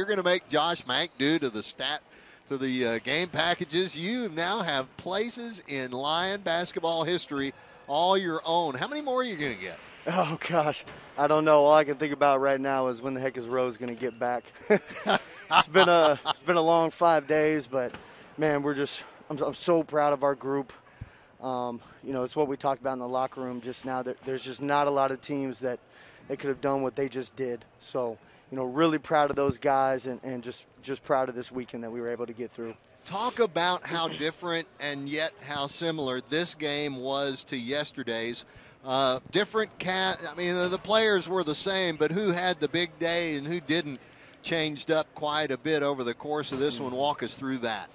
you're going to make Josh Mank do to the stat to the uh, game packages. You now have places in Lion basketball history all your own. How many more are you going to get? Oh gosh, I don't know. All I can think about right now is when the heck is Rose going to get back. it's been a it's been a long five days, but man, we're just I'm, I'm so proud of our group. Um, you know, it's what we talked about in the locker room just now. That there's just not a lot of teams that they could have done what they just did. So, you know, really proud of those guys and, and just just proud of this weekend that we were able to get through. Talk about how different and yet how similar this game was to yesterday's. Uh, different cat. I mean, the, the players were the same, but who had the big day and who didn't changed up quite a bit over the course of this one. Walk us through that.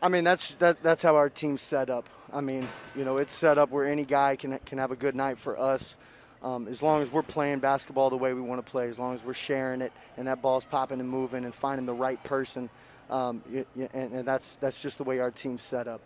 I mean, that's that, that's how our team's set up. I mean, you know, it's set up where any guy can can have a good night for us. Um, as long as we're playing basketball the way we want to play, as long as we're sharing it and that ball's popping and moving and finding the right person, um, and, and that's that's just the way our team's set up.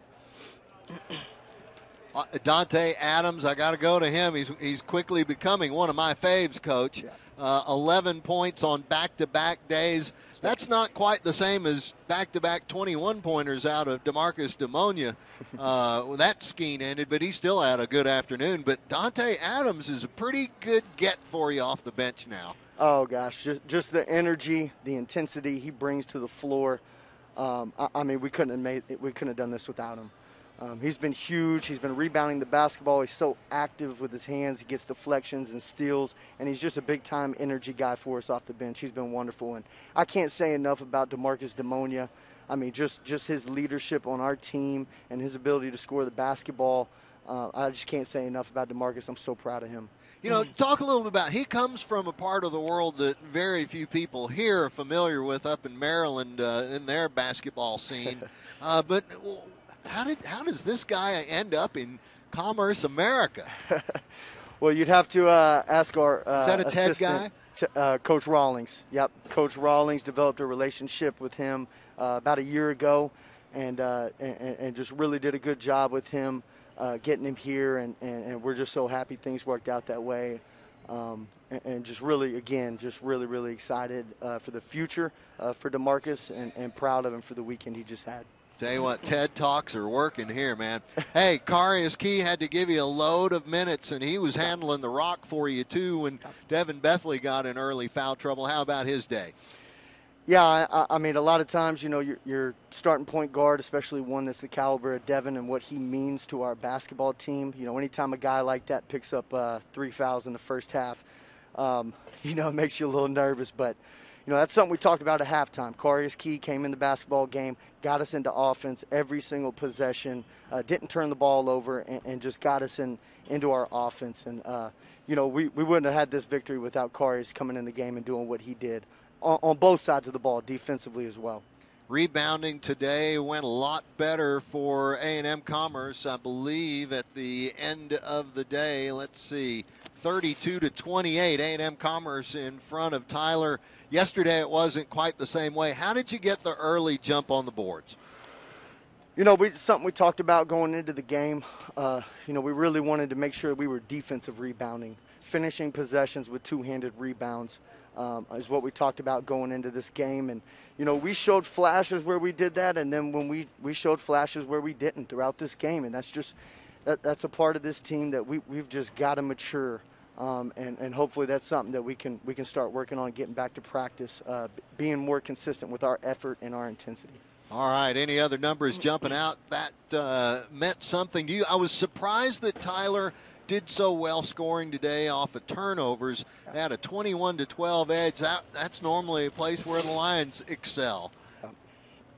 Uh, Dante Adams, I got to go to him. He's he's quickly becoming one of my faves, coach. Uh, 11 points on back-to-back days. That's not quite the same as back-to-back 21 pointers out of Demarcus Demonia. Uh, well, that scheme ended, but he still had a good afternoon. But Dante Adams is a pretty good get for you off the bench now. Oh gosh, just just the energy, the intensity he brings to the floor. Um, I, I, mean, we couldn't have made we couldn't have done this without him. Um, he's been huge. He's been rebounding the basketball. He's so active with his hands. He gets deflections and steals, and he's just a big time energy guy for us off the bench. He's been wonderful, and I can't say enough about Demarcus Demonia. I mean, just just his leadership on our team and his ability to score the basketball. Uh, I just can't say enough about Demarcus. I'm so proud of him. You know, talk a little bit about. He comes from a part of the world that very few people here are familiar with, up in Maryland uh, in their basketball scene. Uh, but how did how does this guy end up in Commerce America? well, you'd have to uh, ask our uh, is that a Ted guy? uh, Coach Rawlings. Yep, Coach Rawlings developed a relationship with him uh, about a year ago, and, uh, and, and just really did a good job with him, uh, getting him here, and, and, and, we're just so happy things worked out that way. Um, and, and, just really, again, just really, really excited for the future for Demarcus, and, and proud of him for the weekend he just had. Tell you what, TED Talks are working here, man. Hey, Karius Key had to give you a load of minutes, and he was handling the rock for you, too, when Devin Bethley got in early foul trouble. How about his day? Yeah, I, I mean, a lot of times, you know, your, your, starting point guard, especially one that's the caliber of Devin and what he means to our basketball team. You know, anytime a guy like that picks up uh, three fouls in the first half, um, you know, it makes you a little nervous. But you know, that's something we talked about at halftime. Karius Key came in the basketball game, got us into offense every single possession, uh, didn't turn the ball over, and, and, just got us in into our offense. And, uh, you know, we, we wouldn't have had this victory without Karius coming in the game and doing what he did on, on both sides of the ball, defensively as well. Rebounding today went a lot better for A&M Commerce, I believe, at the end of the day. Let's see, 32 to 28, A&M Commerce in front of Tyler Yesterday it wasn't quite the same way. How did you get the early jump on the boards? You know, we, something we talked about going into the game. Uh, you know, we really wanted to make sure we were defensive rebounding, finishing possessions with two-handed rebounds. Um, is what we talked about going into this game. And, you know, we showed flashes where we did that, and then when we, we showed flashes where we didn't throughout this game. And that's just, that, that's a part of this team that we, we've just got to mature um, and, and hopefully that's something that we can we can start working on getting back to practice, uh, being more consistent with our effort and our intensity. All right. Any other numbers jumping out that uh, meant something to you? I was surprised that Tyler did so well scoring today off of turnovers. They had a 21 to 12 edge. That that's normally a place where the Lions excel.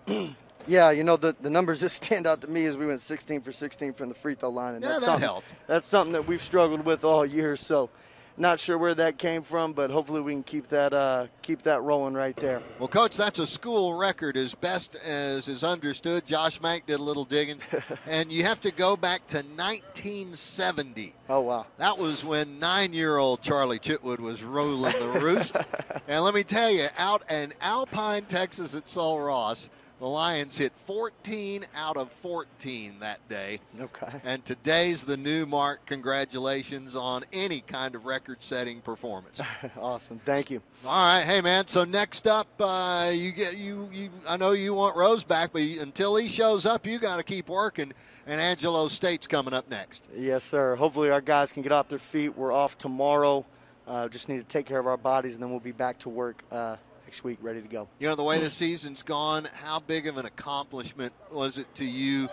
Yeah, you know the, the numbers that stand out to me is we went 16 for 16 from the free throw line, and yeah, that's that something helped. that's something that we've struggled with all year. So, not sure where that came from, but hopefully we can keep that uh, keep that rolling right there. Well, coach, that's a school record as best as is understood. Josh Mank did a little digging, and you have to go back to 1970. Oh wow, that was when nine-year-old Charlie Chitwood was rolling the roost. and let me tell you, out in Alpine, Texas, at Sul Ross The Lions hit 14 out of 14 that day. Okay. And today's the new mark. Congratulations on any kind of record-setting performance. awesome. Thank you. All right, hey man. So next up, uh, you get you you. I know you want Rose back, but you, until he shows up, you got to keep working. And Angelo State's coming up next. Yes, sir. Hopefully our guys can get off their feet. We're off tomorrow. Uh, just need to take care of our bodies, and then we'll be back to work uh, next week, ready to go. You know, the way the season's gone, how big of an accomplishment was it to you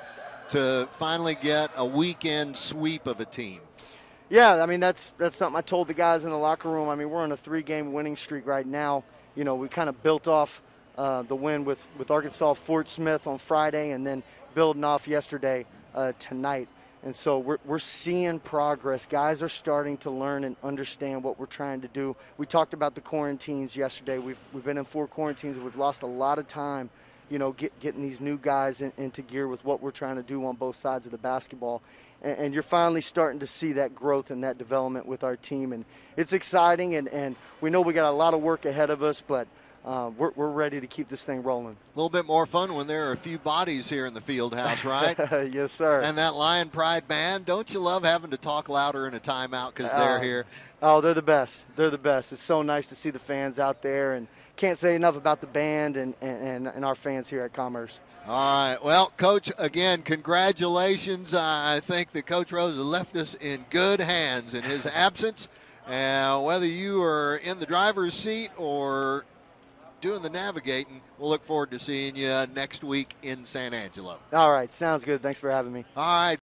to finally get a weekend sweep of a team? Yeah, I mean that's that's something I told the guys in the locker room. I mean we're on a three-game winning streak right now. You know we kind of built off uh, the win with with Arkansas Fort Smith on Friday, and then building off yesterday uh, tonight. And so we're, we're seeing progress. Guys are starting to learn and understand what we're trying to do. We talked about the quarantines yesterday. We've, we've been in four quarantines and we've lost a lot of time, you know, get, getting these new guys in, into gear with what we're trying to do on both sides of the basketball. And, and, you're finally starting to see that growth and that development with our team. And it's exciting, and, and we know we got a lot of work ahead of us, but – uh, we're, we're ready to keep this thing rolling. A little bit more fun when there are a few bodies here in the field house, right? yes, sir. And that Lion Pride band, don't you love having to talk louder in a timeout because they're uh, here? Oh, they're the best. They're the best. It's so nice to see the fans out there, and can't say enough about the band and, and, and our fans here at Commerce. All right. Well, Coach, again, congratulations. Uh, I think that Coach Rose has left us in good hands in his absence. And whether you are in the driver's seat or doing the navigating. We'll look forward to seeing you uh, next week in San Angelo. All right. Sounds good. Thanks for having me. All right.